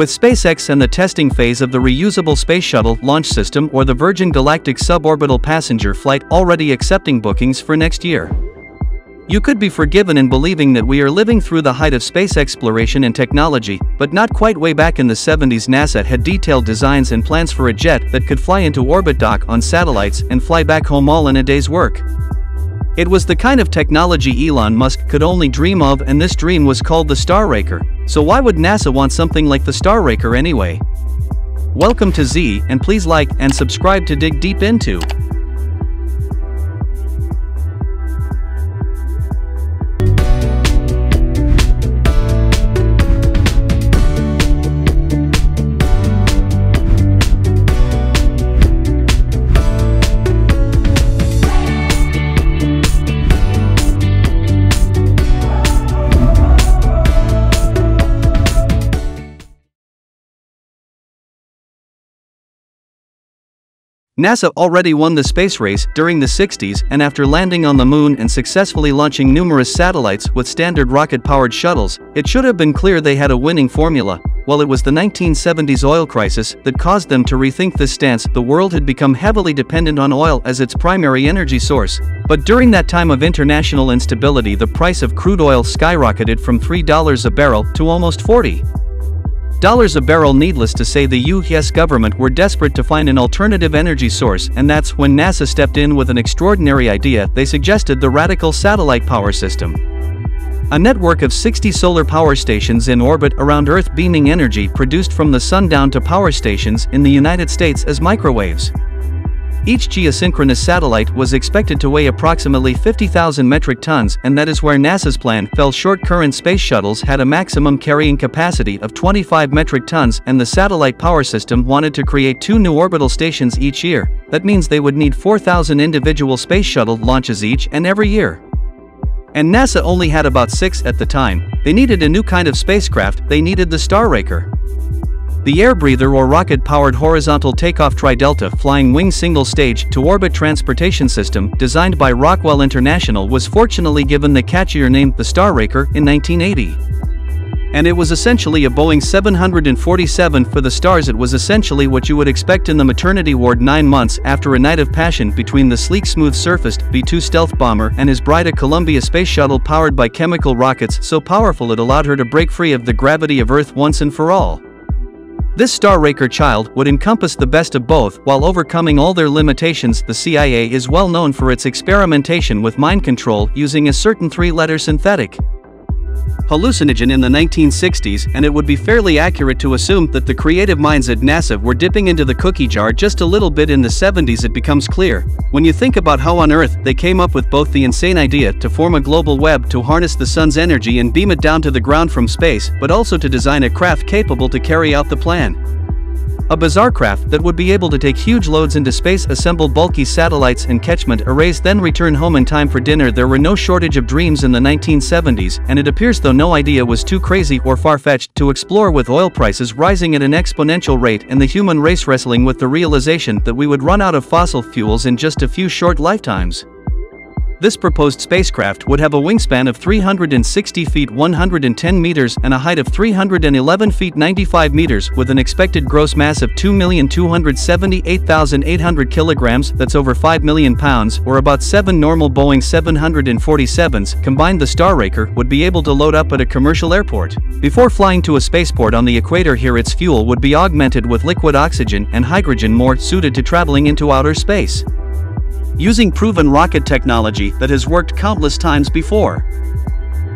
With SpaceX and the testing phase of the reusable Space Shuttle launch system or the Virgin Galactic suborbital passenger flight already accepting bookings for next year. You could be forgiven in believing that we are living through the height of space exploration and technology, but not quite way back in the 70s NASA had detailed designs and plans for a jet that could fly into orbit dock on satellites and fly back home all in a day's work. It was the kind of technology Elon Musk could only dream of and this dream was called the Star Raker, so why would NASA want something like the Star Raker anyway? Welcome to Z and please like and subscribe to dig deep into. NASA already won the space race during the 60s and after landing on the moon and successfully launching numerous satellites with standard rocket-powered shuttles, it should have been clear they had a winning formula. While it was the 1970s oil crisis that caused them to rethink this stance, the world had become heavily dependent on oil as its primary energy source. But during that time of international instability the price of crude oil skyrocketed from $3 a barrel to almost 40 dollars a barrel needless to say the US government were desperate to find an alternative energy source and that's when NASA stepped in with an extraordinary idea they suggested the radical satellite power system. A network of 60 solar power stations in orbit around Earth beaming energy produced from the sun down to power stations in the United States as microwaves. Each geosynchronous satellite was expected to weigh approximately 50,000 metric tons and that is where NASA's plan fell short current space shuttles had a maximum carrying capacity of 25 metric tons and the satellite power system wanted to create two new orbital stations each year, that means they would need 4,000 individual space shuttle launches each and every year. And NASA only had about six at the time, they needed a new kind of spacecraft, they needed the Star Raker. The air breather or rocket-powered horizontal takeoff tri-delta flying wing single-stage to-orbit transportation system designed by Rockwell International was fortunately given the catchier name the Star Raker in 1980. And it was essentially a Boeing 747 for the stars it was essentially what you would expect in the maternity ward nine months after a night of passion between the sleek smooth-surfaced B-2 stealth bomber and his bride a Columbia space shuttle powered by chemical rockets so powerful it allowed her to break free of the gravity of Earth once and for all. This Star Raker child would encompass the best of both while overcoming all their limitations. The CIA is well known for its experimentation with mind control using a certain three-letter synthetic hallucinogen in the 1960s and it would be fairly accurate to assume that the creative minds at NASA were dipping into the cookie jar just a little bit in the 70s it becomes clear, when you think about how on Earth they came up with both the insane idea to form a global web to harness the sun's energy and beam it down to the ground from space but also to design a craft capable to carry out the plan. A bizarre craft that would be able to take huge loads into space assemble bulky satellites and catchment arrays then return home in time for dinner there were no shortage of dreams in the 1970s and it appears though no idea was too crazy or far-fetched to explore with oil prices rising at an exponential rate and the human race wrestling with the realization that we would run out of fossil fuels in just a few short lifetimes. This proposed spacecraft would have a wingspan of 360 feet 110 meters and a height of 311 feet 95 meters with an expected gross mass of 2,278,800 kilograms that's over 5 million pounds or about 7 normal Boeing 747s combined the Star Raker would be able to load up at a commercial airport. Before flying to a spaceport on the equator here its fuel would be augmented with liquid oxygen and hydrogen more suited to traveling into outer space using proven rocket technology that has worked countless times before.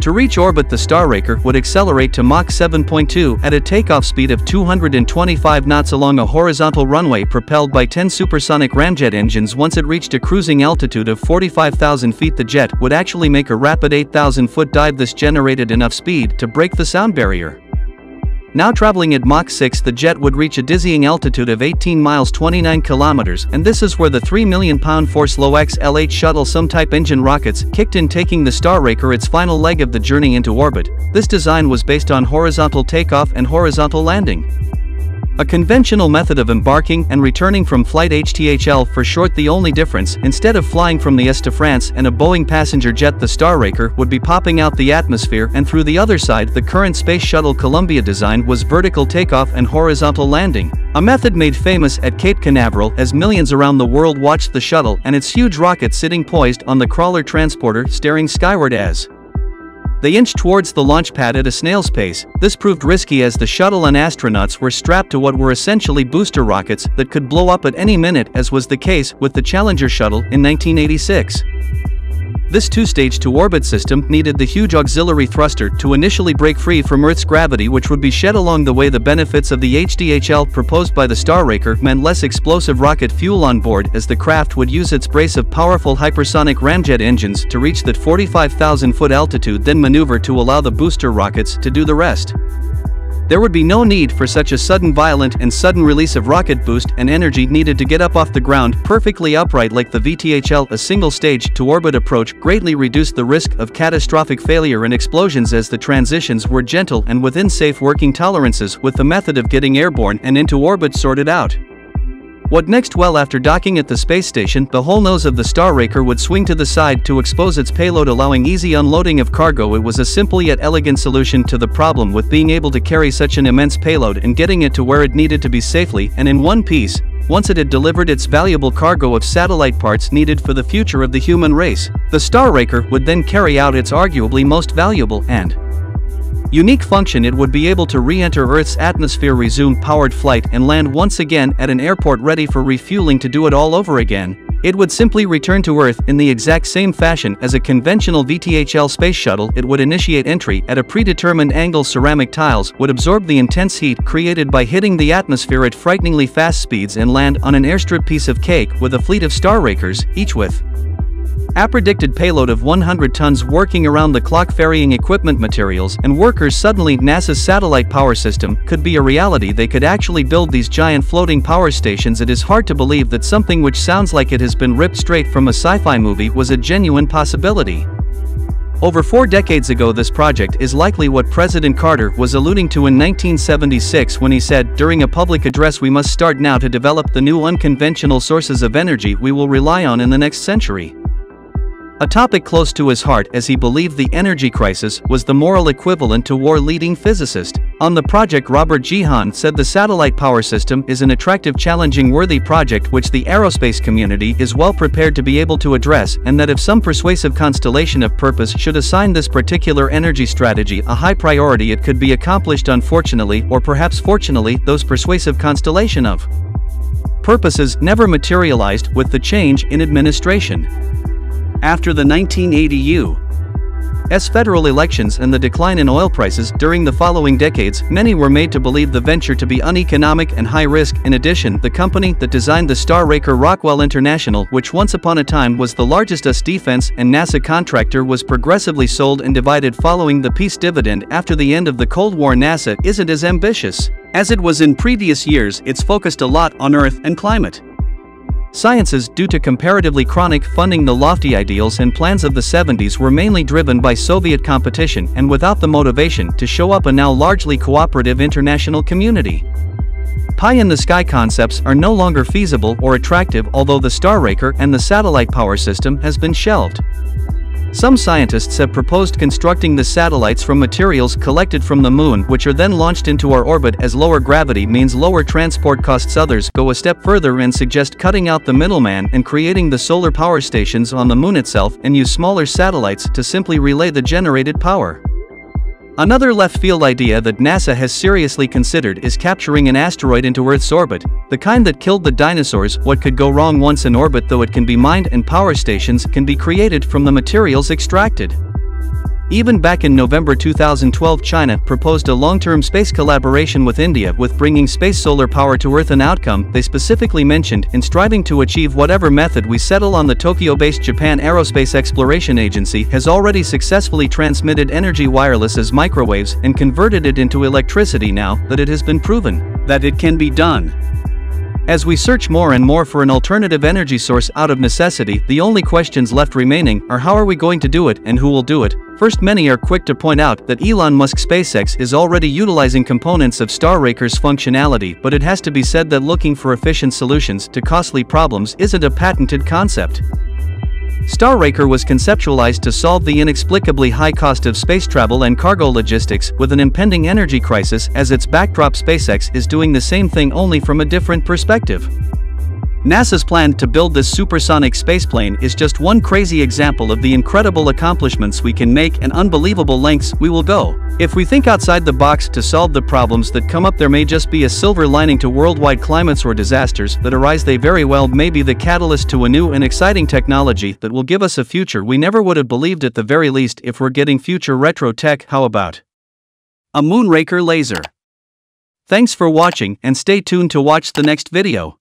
To reach orbit the Star Raker would accelerate to Mach 7.2 at a takeoff speed of 225 knots along a horizontal runway propelled by 10 supersonic ramjet engines once it reached a cruising altitude of 45,000 feet the jet would actually make a rapid 8,000 foot dive this generated enough speed to break the sound barrier. Now traveling at Mach 6 the jet would reach a dizzying altitude of 18 miles 29 kilometers and this is where the 3 million pound Force LOX LH shuttle some type engine rockets kicked in taking the Star Raker its final leg of the journey into orbit. This design was based on horizontal takeoff and horizontal landing. A conventional method of embarking and returning from flight HTHL for short the only difference instead of flying from the S to France and a Boeing passenger jet the Starraker would be popping out the atmosphere and through the other side the current Space Shuttle Columbia design was vertical takeoff and horizontal landing, a method made famous at Cape Canaveral as millions around the world watched the shuttle and its huge rocket sitting poised on the crawler transporter staring skyward as they inched towards the launch pad at a snail's pace, this proved risky as the shuttle and astronauts were strapped to what were essentially booster rockets that could blow up at any minute as was the case with the Challenger shuttle in 1986. This two-stage to-orbit system needed the huge auxiliary thruster to initially break free from Earth's gravity which would be shed along the way the benefits of the HTHL proposed by the Starraker meant less explosive rocket fuel on board as the craft would use its brace of powerful hypersonic ramjet engines to reach that 45,000-foot altitude then maneuver to allow the booster rockets to do the rest. There would be no need for such a sudden violent and sudden release of rocket boost and energy needed to get up off the ground perfectly upright like the VTHL a single stage to orbit approach greatly reduced the risk of catastrophic failure and explosions as the transitions were gentle and within safe working tolerances with the method of getting airborne and into orbit sorted out. What next? Well after docking at the space station the whole nose of the Starraker would swing to the side to expose its payload allowing easy unloading of cargo. It was a simple yet elegant solution to the problem with being able to carry such an immense payload and getting it to where it needed to be safely and in one piece, once it had delivered its valuable cargo of satellite parts needed for the future of the human race, the Starraker would then carry out its arguably most valuable and unique function it would be able to re-enter Earth's atmosphere resume powered flight and land once again at an airport ready for refueling to do it all over again. It would simply return to Earth in the exact same fashion as a conventional VTHL space shuttle it would initiate entry at a predetermined angle ceramic tiles would absorb the intense heat created by hitting the atmosphere at frighteningly fast speeds and land on an airstrip piece of cake with a fleet of star rakers, each with a predicted payload of 100 tons working around the clock ferrying equipment materials and workers suddenly NASA's satellite power system could be a reality they could actually build these giant floating power stations it is hard to believe that something which sounds like it has been ripped straight from a sci-fi movie was a genuine possibility. Over four decades ago this project is likely what President Carter was alluding to in 1976 when he said, during a public address we must start now to develop the new unconventional sources of energy we will rely on in the next century. A topic close to his heart as he believed the energy crisis was the moral equivalent to war leading physicist. On the project Robert Jihan said the satellite power system is an attractive challenging worthy project which the aerospace community is well prepared to be able to address and that if some persuasive constellation of purpose should assign this particular energy strategy a high priority it could be accomplished unfortunately or perhaps fortunately those persuasive constellation of purposes never materialized with the change in administration after the 1980 U.S. federal elections and the decline in oil prices during the following decades, many were made to believe the venture to be uneconomic and high risk. In addition, the company that designed the Star Raker Rockwell International, which once upon a time was the largest US defense and NASA contractor, was progressively sold and divided following the peace dividend after the end of the Cold War. NASA isn't as ambitious as it was in previous years, it's focused a lot on Earth and climate. Sciences due to comparatively chronic funding the lofty ideals and plans of the 70s were mainly driven by Soviet competition and without the motivation to show up a now largely cooperative international community. Pie-in-the-sky concepts are no longer feasible or attractive although the Starraker and the satellite power system has been shelved. Some scientists have proposed constructing the satellites from materials collected from the moon which are then launched into our orbit as lower gravity means lower transport costs others go a step further and suggest cutting out the middleman and creating the solar power stations on the moon itself and use smaller satellites to simply relay the generated power. Another left-field idea that NASA has seriously considered is capturing an asteroid into Earth's orbit, the kind that killed the dinosaurs. What could go wrong once in orbit though it can be mined and power stations can be created from the materials extracted. Even back in November 2012 China proposed a long-term space collaboration with India with bringing space solar power to Earth an outcome they specifically mentioned in striving to achieve whatever method we settle on the Tokyo-based Japan Aerospace Exploration Agency has already successfully transmitted energy wireless as microwaves and converted it into electricity now that it has been proven that it can be done. As we search more and more for an alternative energy source out of necessity, the only questions left remaining are how are we going to do it and who will do it. First, many are quick to point out that Elon Musk SpaceX is already utilizing components of Starraker's functionality, but it has to be said that looking for efficient solutions to costly problems isn't a patented concept. Starraker was conceptualized to solve the inexplicably high cost of space travel and cargo logistics with an impending energy crisis as its backdrop SpaceX is doing the same thing only from a different perspective. NASA's plan to build this supersonic spaceplane is just one crazy example of the incredible accomplishments we can make and unbelievable lengths we will go. If we think outside the box to solve the problems that come up there may just be a silver lining to worldwide climates or disasters that arise they very well may be the catalyst to a new and exciting technology that will give us a future we never would have believed at the very least if we're getting future retro tech how about a Moonraker laser. Thanks for watching and stay tuned to watch the next video.